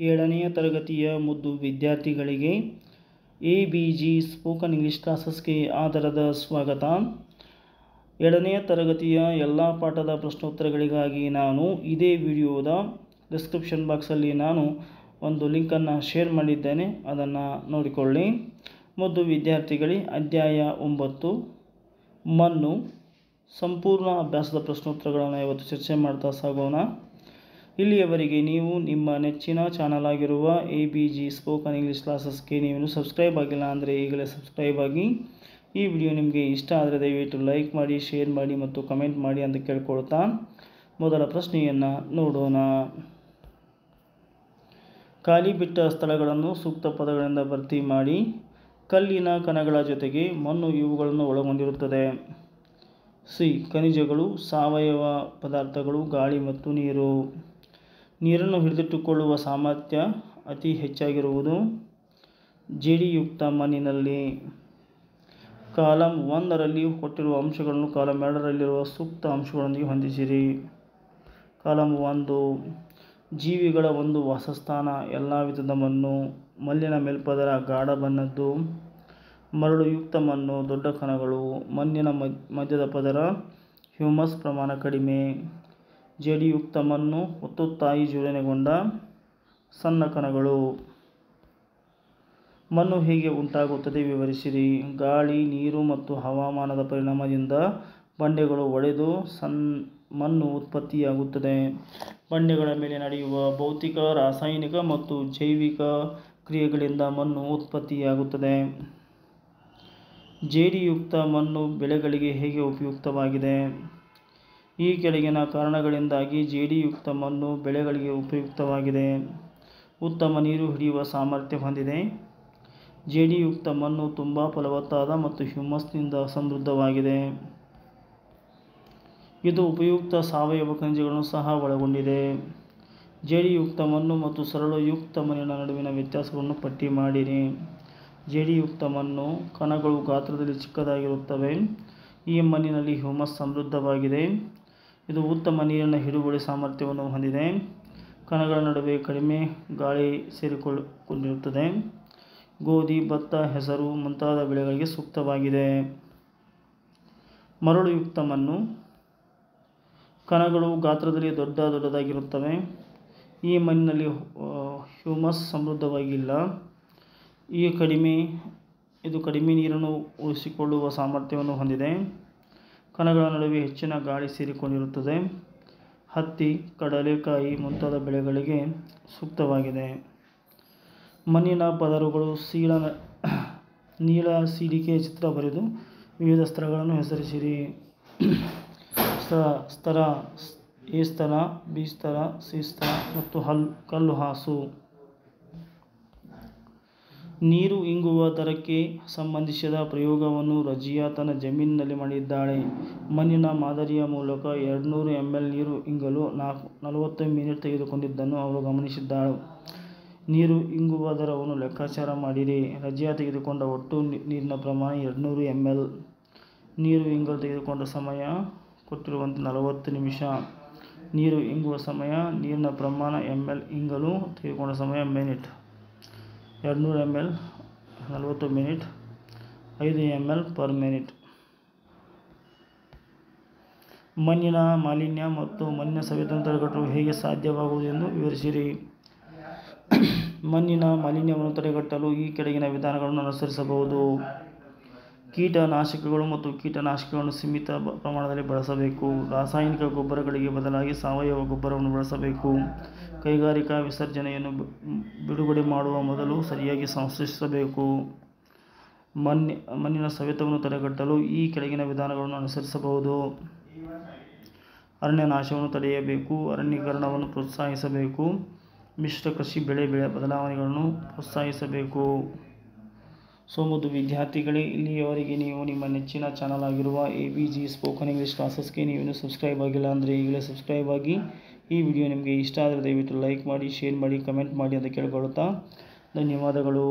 ಏಳನೆಯ ತರಗತಿಯ ಮುದ್ದು ವಿದ್ಯಾರ್ಥಿಗಳಿಗೆ A B G spoken English ಕ್ಲಾಸಸ್ಗೆ ಆಧಾರದ ಸ್ವಾಗತ. ಏಳನೆಯ ತರಗತಿಯ ಎಲ್ಲ ಪಾಠದ ಪ್ರಶ್ನೋತ್ತರಗಳಿಗಾಗಿ ನಾನು ಇದೇ ವಿಡಿಯೋದ ಡಿಸ್ಕ್ರಿಪ್ಷನ್ ಬಾಕ್ಸಲ್ಲಿ ನಾನು ಒಂದು ಲಿಂಕನ್ನು ಶೇರ್ ಮಾಡಿದ್ದೇನೆ, ಅದನ್ನು ನೋಡಿಕೊಳ್ಳಿ. ಮುದ್ದು ವಿದ್ಯಾರ್ಥಿಗಳಿ, ಅಧ್ಯಾಯ ಒಂಬತ್ತು, ಮಣ್ಣು, ಸಂಪೂರ್ಣ ಅಭ್ಯಾಸದ ಪ್ರಶ್ನೋತ್ತರಗಳನ್ನು ಇವತ್ತು ಚರ್ಚೆ ಮಾಡ್ತಾ ಸಾಗೋಣ. ಇಲ್ಲಿಯವರೆಗೆ ನೀವು ನಿಮ್ಮ ನೆಚ್ಚಿನ ಚಾನಲ್ ಆಗಿರುವ A B G spoken English ಕ್ಲಾಸಸ್ಗೆ ನೀವು ಸಬ್ಸ್ಕ್ರೈಬ್ ಆಗಿಲ್ಲ ಅಂದರೆ ಈಗಲೇ ಸಬ್ಸ್ಕ್ರೈಬ್ ಆಗಿ ಈ ವಿಡಿಯೋ ನಿಮಗೆ ಇಷ್ಟ ಆದರೆ ದಯವಿಟ್ಟು ಲೈಕ್ ಮಾಡಿ ಶೇರ್ ಮಾಡಿ ಮತ್ತು ಕಮೆಂಟ್ ಮಾಡಿ ಅಂತ ಕೇಳ್ಕೊಳ್ತಾ ಮೊದಲ ಪ್ರಶ್ನೆಯನ್ನು ನೋಡೋಣ. ಖಾಲಿ ಬಿಟ್ಟ ಸ್ಥಳಗಳನ್ನು ಸೂಕ್ತ ಪದಗಳಿಂದ ಭರ್ತಿ ಮಾಡಿ ಕಲ್ಲಿನ ಕಣಗಳ ಜೊತೆಗೆ ಮಣ್ಣು ಇವುಗಳನ್ನು ಒಳಗೊಂಡಿರುತ್ತದೆ. ಸಿ. ಖನಿಜಗಳು, ಸಾವಯವ ಪದಾರ್ಥಗಳು, ಗಾಳಿ ಮತ್ತು ನೀರು. ನೀರನ್ನು ಹಿಡಿದಿಟ್ಟುಕೊಳ್ಳುವ ಸಾಮರ್ಥ್ಯ ಅತಿ ಹೆಚ್ಚಾಗಿರುವುದು ಜೇಡಿಯುಕ್ತ ಮಣ್ಣಿನಲ್ಲಿ. ಕಾಲಂ ಒಂದರಲ್ಲಿ ಕೊಟ್ಟಿರುವ ಅಂಶಗಳನ್ನು ಕಾಲಂ ಎರಡರಲ್ಲಿರುವ ಸೂಕ್ತ ಅಂಶಗಳೊಂದಿಗೆ ಹೊಂದಿಸಿರಿ. ಕಾಲಂ ಒಂದು, ಜೀವಿಗಳ ಒಂದು ವಾಸಸ್ಥಾನ, ಎಲ್ಲ ವಿಧದ ಮಣ್ಣು, ಮಲ್ಲಿನ ಮೇಲ್ಪದರ ಗಾಢ ಬಣ್ಣದ್ದು, ಮರಳುಯುಕ್ತ ಮಣ್ಣು, ದೊಡ್ಡ ಕಣಗಳು, ಮಣ್ಣಿನ ಮಧ್ಯದ ಪದರ ಹ್ಯೂಮಸ್ ಪ್ರಮಾಣ ಕಡಿಮೆ. ಜೇಡಿಯುಕ್ತ ಮಣ್ಣು ತಾಯಿ ಜೋಡಣೆಗೊಂಡ ಸಣ್ಣ ಕಣಗಳು. ಮಣ್ಣು ಹೇಗೆ ಉಂಟಾಗುತ್ತದೆ ವಿವರಿಸಿರಿ. ಗಾಳಿ, ನೀರು ಮತ್ತು ಹವಾಮಾನದ ಪರಿಣಾಮದಿಂದ ಬಂಡೆಗಳು ಒಡೆದು ಸನ್ ಮಣ್ಣು ಉತ್ಪತ್ತಿಯಾಗುತ್ತದೆ. ಬಂಡೆಗಳ ಮೇಲೆ ನಡೆಯುವ ಭೌತಿಕ, ರಾಸಾಯನಿಕ ಮತ್ತು ಜೈವಿಕ ಕ್ರಿಯೆಗಳಿಂದ ಮಣ್ಣು ಉತ್ಪತ್ತಿಯಾಗುತ್ತದೆ. ಜೇಡಿಯುಕ್ತ ಮಣ್ಣು ಬೆಳೆಗಳಿಗೆ ಹೇಗೆ ಉಪಯುಕ್ತವಾಗಿದೆ? ಈ ಕೆಳಗಿನ ಕಾರಣಗಳಿಂದಾಗಿ ಜೇಡಿಯುಕ್ತ ಮಣ್ಣು ಬೆಳೆಗಳಿಗೆ ಉಪಯುಕ್ತವಾಗಿದೆ. ಉತ್ತಮ ನೀರು ಹಿಡಿಯುವ ಸಾಮರ್ಥ್ಯ ಹೊಂದಿದೆ. ಜೇಡಿಯುಕ್ತ ಮಣ್ಣು ತುಂಬ ಫಲವತ್ತಾದ ಮತ್ತು ಹ್ಯೂಮಸ್ನಿಂದ ಸಮೃದ್ಧವಾಗಿದೆ. ಇದು ಉಪಯುಕ್ತ ಸಾವಯವ ಖನಿಜಗಳನ್ನು ಸಹ ಒಳಗೊಂಡಿದೆ. ಜೇಡಿಯುಕ್ತ ಮಣ್ಣು ಮತ್ತು ಸರಳುಯುಕ್ತ ಮಣ್ಣಿನ ನಡುವಿನ ವ್ಯತ್ಯಾಸವನ್ನು ಪಟ್ಟಿ ಮಾಡಿರಿ. ಜೇಡಿಯುಕ್ತ ಮಣ್ಣು ಕಣಗಳು ಗಾತ್ರದಲ್ಲಿ ಚಿಕ್ಕದಾಗಿರುತ್ತವೆ. ಈ ಮಣ್ಣಿನಲ್ಲಿ ಹ್ಯೂಮಸ್ ಸಮೃದ್ಧವಾಗಿದೆ. ಇದು ಉತ್ತಮ ನೀರಿನ ಹಿಡುವಳಿ ಸಾಮರ್ಥ್ಯವನ್ನು ಹೊಂದಿದೆ. ಕಣಗಳ ನಡುವೆ ಕಡಿಮೆ ಗಾಳಿ ಸೇರಿಕೊಳ್ಳುತ್ತದೆ ಗೋಧಿ, ಭತ್ತ, ಹೆಸರು ಮುಂತಾದ ಬೆಳೆಗಳಿಗೆ ಸೂಕ್ತವಾಗಿದೆ. ಮರಳುಯುಕ್ತ ಮಣ್ಣು ಕಣಗಳು ಗಾತ್ರದಲ್ಲಿ ದೊಡ್ಡ ದೊಡ್ಡದಾಗಿರುತ್ತವೆ. ಈ ಮಣ್ಣಿನಲ್ಲಿ ಹ್ಯೂಮಸ್ ಸಮೃದ್ಧವಾಗಿಲ್ಲ. ಈ ಕಡಿಮೆ, ಇದು ಕಡಿಮೆ ನೀರನ್ನು ಉಳಿಸಿಕೊಳ್ಳುವ ಸಾಮರ್ಥ್ಯವನ್ನು ಹೊಂದಿದೆ. ಕಣಗಳ ನಡುವೆ ಹೆಚ್ಚಿನ ಗಾಳಿ ಸೇರಿಕೊಂಡಿರುತ್ತದೆ. ಹತ್ತಿ, ಕಡಲೆಕಾಯಿ ಮುಂತಾದ ಬೆಳೆಗಳಿಗೆ ಸೂಕ್ತವಾಗಿದೆ. ಮಣ್ಣಿನ ಪದರುಗಳು ಸೀಳ ನೀಳ ಸೀಳಿಕೆ ಚಿತ್ರ ಬರೆದು ವಿವಿಧ ಸ್ಥಳಗಳನ್ನು ಹೆಸರಿಸಿರಿ. ಸ್ತರ ಎ ಸ್ಥರ ಬಿ ಸ್ಥರ ಸಿ ಸ್ಥರ ಮತ್ತು ಹಲ್, ಕಲ್ಲು ಹಾಸು. ನೀರು ಇಂಗುವ ದರಕ್ಕೆ ಸಂಬಂಧಿಸಿದ ಪ್ರಯೋಗವನ್ನು ರಜಿಯಾ ತನ್ನ ಜಮೀನಿನಲ್ಲಿ ಮಾಡಿದ್ದಾಳೆ. ಮಣ್ಣಿನ ಮಾದರಿಯ ಮೂಲಕ ಎರಡುನೂರು ಎಂ ಎಲ್ ನೀರು ಇಂಗಲು ನಾಲ್ಕು, ನಲವತ್ತು ಮಿನಿಟ್ ತೆಗೆದುಕೊಂಡಿದ್ದನ್ನು ಅವರು ಗಮನಿಸಿದ್ದಾಳು. ನೀರು ಇಂಗುವ ದರವನ್ನು ಲೆಕ್ಕಾಚಾರ ಮಾಡಿರಿ. ರಜಿಯಾ ತೆಗೆದುಕೊಂಡ ಒಟ್ಟು ನೀರಿನ ಪ್ರಮಾಣ ಎರಡುನೂರು ಎಂ ಎಲ್ ನೀರು ಇಂಗಲು ತೆಗೆದುಕೊಂಡ ಸಮಯ ಕೊಟ್ಟಿರುವಂತೆ ನಲವತ್ತು ನಿಮಿಷ. ನೀರು ಇಂಗುವ ಸಮಯ, ನೀರಿನ ಪ್ರಮಾಣ ಎಂ ಎಲ್ ಇಂಗಲು ತೆಗೆದುಕೊಂಡ ಸಮಯ ಮಿನಿಟ್. ಎರಡುನೂರು ಎಂ ಎಲ್ ನಲವತ್ತು ಮಿನಿಟ್, ಐದು ಎಂ ಎಲ್ ಪರ್ ಮಿನಿಟ್. ಮಣ್ಣಿನ ಮಾಲಿನ್ಯ ಮತ್ತು ಮಣ್ಣಿನ ಸವೆತವನ್ನು ತಡೆಗಟ್ಟಲು ಹೇಗೆ ಸಾಧ್ಯವಾಗುವುದು ಎಂದು ವಿವರಿಸಿರಿ. ಮಣ್ಣಿನ ಮಾಲಿನ್ಯವನ್ನು ತಡೆಗಟ್ಟಲು ಈ ಕೆಳಗಿನ ವಿಧಾನಗಳನ್ನು ಅನುಸರಿಸಬಹುದು. ಕೀಟನಾಶಕಗಳು ಮತ್ತು ಕೀಟನಾಶಕಗಳನ್ನು ಸೀಮಿತ ಪ್ರಮಾಣದಲ್ಲಿ ಬಳಸಬೇಕು. ರಾಸಾಯನಿಕ ಗೊಬ್ಬರಗಳಿಗೆ ಬದಲಾಗಿ ಸಾವಯವ ಗೊಬ್ಬರವನ್ನು ಬಳಸಬೇಕು. ಕೈಗಾರಿಕಾ ವಿಸರ್ಜನೆಯನ್ನು ಬಿಡುಗಡೆ ಮಾಡುವ ಮೊದಲು ಸರಿಯಾಗಿ ಸಂಶ್ಲೇಷಿಸಬೇಕು. ಮಣ್ಣಿ ಮಣ್ಣಿನ ಸವೆತವನ್ನು ತಡೆಗಟ್ಟಲು ಈ ಕೆಳಗಿನ ವಿಧಾನಗಳನ್ನು ಅನುಸರಿಸಬಹುದು. ಅರಣ್ಯ ನಾಶವನ್ನು ತಡೆಯಬೇಕು, ಅರಣ್ಯೀಕರಣವನ್ನು ಪ್ರೋತ್ಸಾಹಿಸಬೇಕು, ಮಿಶ್ರ ಕೃಷಿ ಬೆಳೆ ಬೆಳೆ ಬದಲಾವಣೆಗಳನ್ನು ಪ್ರೋತ್ಸಾಹಿಸಬೇಕು. ಸೊ, ಮುದ್ದು ವಿದ್ಯಾರ್ಥಿಗಳೇ, ಇಲ್ಲಿಯವರೆಗೆ ನೀವು ನಿಮ್ಮ ನೆಚ್ಚಿನ ಚಾನಲ್ ಆಗಿರುವ A B G spoken English ಕ್ಲಾಸಸ್ಗೆ ನೀವು ಸಬ್ಸ್ಕ್ರೈಬ್ ಆಗಿಲ್ಲ ಅಂದರೆ ಈಗಲೇ ಸಬ್ಸ್ಕ್ರೈಬ್ ಆಗಿ ಈ ವಿಡಿಯೋ ನಿಮಗೆ ಇಷ್ಟ ಆದರೆ ದಯವಿಟ್ಟು ಲೈಕ್ ಮಾಡಿ ಶೇರ್ ಮಾಡಿ ಕಮೆಂಟ್ ಮಾಡಿ ಅಂತ ಕೇಳಿಕೊಳ್ಳುತ್ತಾ. ಧನ್ಯವಾದಗಳು.